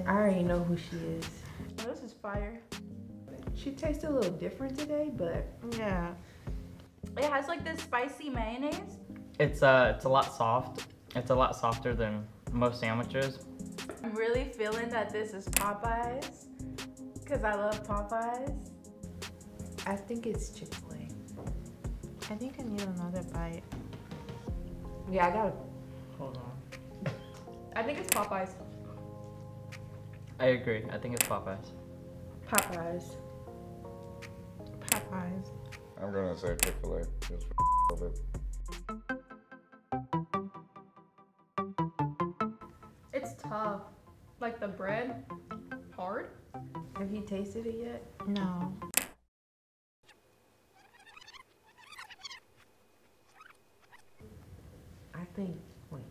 this. I already know who she is. Oh, this is fire. She tastes a little different today, but Yeah. It has like this spicy mayonnaise. It's uh, it's a lot soft. It's a lot softer than most sandwiches. I'm really feeling that this is Popeyes. Cause I love Popeyes. I think it's Chick Fil A. I think I need another bite. Yeah, I got. Hold on. I think it's Popeyes. I agree. I think it's Popeyes. Popeyes. Popeyes. I'm gonna say Chick Fil A just for of it. It's tough. Like the bread, hard. Have you tasted it yet? No. I think. Wait.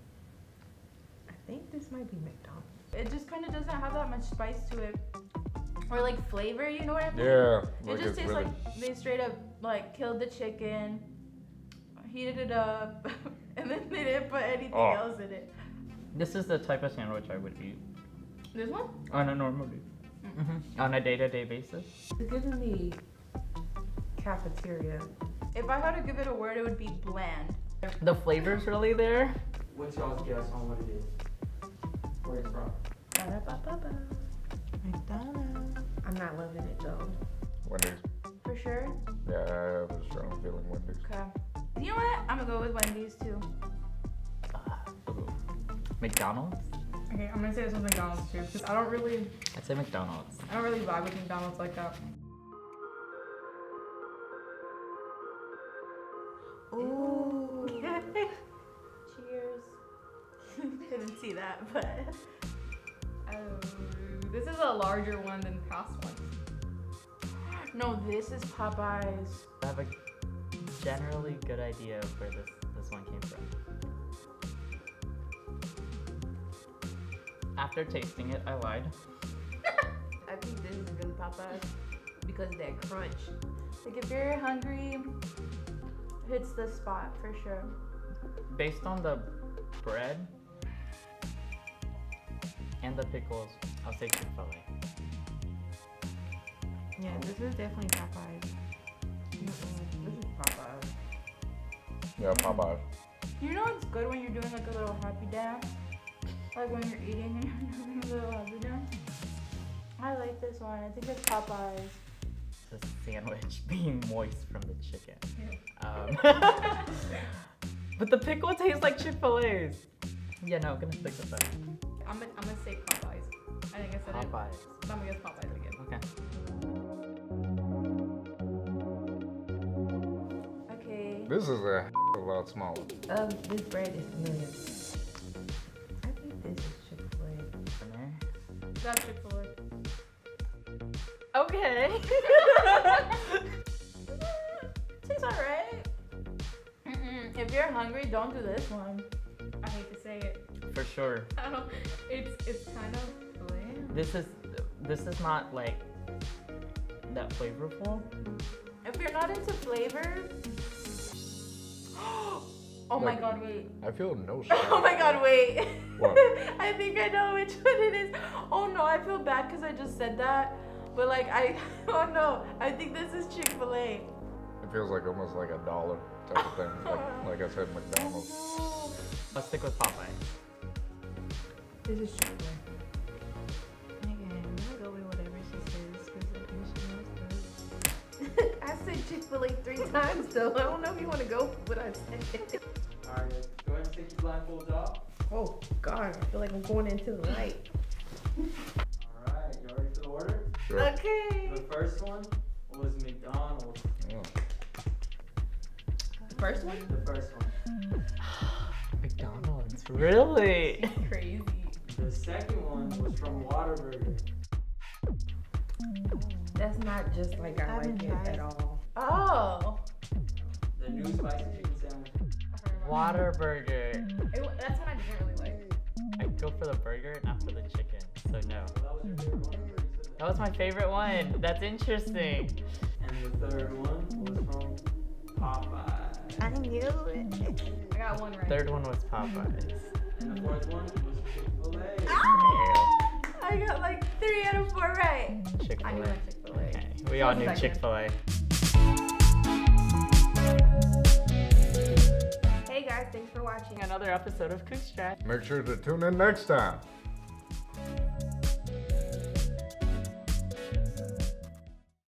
I think this might be McDonald's. It kind of doesn't have that much spice to it, or like flavor. You know what I mean? Yeah, It like just tastes really. like they straight up like killed the chicken, heated it up, and then they didn't put anything Oh. else in it. This is the type of sandwich I would eat This one? on a normal day. hmm On a day-to-day basis. It's giving me cafeteria. If I had to give it a word, it would be bland. The flavor's really there. What's y'all's guess on what it is? Where it's from? Ba-da-ba-ba-ba. McDonald's. I'm not loving it though. Wendy's. For sure. Yeah, I have a strong feeling Wendy's. Okay. You know what? I'm gonna go with Wendy's too. Ooh. McDonald's? Okay, I'm gonna say this was McDonald's too, because I don't really, I'd say McDonald's. I don't really vibe with McDonald's like that. Ooh. Cheers. Didn't see that, but Oh, this is a larger one than the past one. no, this is Popeyes. I have a generally good idea of where this, this one came from. After tasting it, I lied. I think this is really Popeyes because of that crunch. Like if you're hungry, hits the spot for sure. Based on the bread and the pickles, I'll say Chick-fil-A. Yeah, this is definitely Popeyes. This is Popeyes. Yeah, Popeyes. You know it's good when you're doing like a little happy dance? Like when you're eating and you're doing a little happy dance? I like this one. I think it's Popeyes. The sandwich being moist from the chicken. Um, but the pickle tastes like Chick-fil-A's. Yeah, no, I'm gonna stick with that. I'm gonna, I'm gonna say Popeyes. I think I said it. Popeyes. but I'm gonna guess Popeyes again. Okay. Okay. This is a a lot smaller. Um, this bread is familiar. I think this is Chick Fil A. That's Chick fil A. Okay. Tastes alright. Mm-mm. If you're hungry, don't do this one. Sure. I don't. It's it's kind of bland. This is this is not like that flavorful. If you're not into flavor. oh my god, wait. I feel no Oh my god, wait. What? I think I know which one it is. Oh no, I feel bad because I just said that. But like, I. Oh no, I think this is Chick fil A. It feels like almost like a dollar type of thing. Like, like I said, McDonald's. No. Let's stick with Popeye. This is Chick Fil Nigga, I'm gonna go with whatever she says because I think she knows this. A. I said Chick Fil A three times though. I don't know if you want to go with what I said. Alright, go ahead and take your blindfolds off. Oh God, I feel like I'm going into the light. Alright, you ready for the order? Sure. Okay. The first one was McDonald's. Yeah. First one? The first one. McDonald's. Really? not just like I Haven't like it tried. at all. Oh. The new spicy chicken sandwich. Whataburger. It, that's one I didn't really like. I go for the burger and after the chicken. So no. That was your favorite one. You already said that. That was my favorite one. That's interesting. And the third one was from Popeye. I knew it. I got one right. Third one was Popeyes. And the fourth one was Chick-fil-A. I I got like three out of four right. Chick we all Close knew. Chick Fil A. Hey guys, thanks for watching. Another episode of CoogsTry. Make sure to tune in next time.